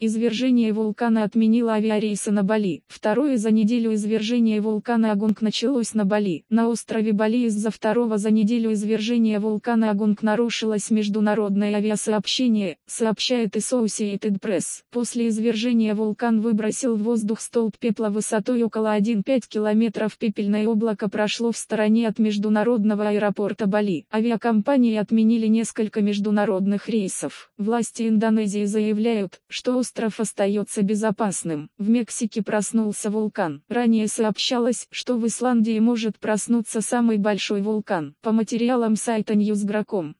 Извержение вулкана отменило авиарейсы на Бали. Второе за неделю извержение вулкана Агунг началось на Бали. На острове Бали из-за второго за неделю извержения вулкана Агунг нарушилось международное авиасообщение, сообщает Associated Press. После извержения вулкан выбросил в воздух столб пепла высотой около 1,5 километров. Пепельное облако прошло в стороне от международного аэропорта Бали. Авиакомпании отменили несколько международных рейсов. Власти Индонезии заявляют, что остров остается безопасным. В Мексике проснулся вулкан. Ранее сообщалось, что в Исландии может проснуться самый большой вулкан. По материалам сайта Newsgro.com,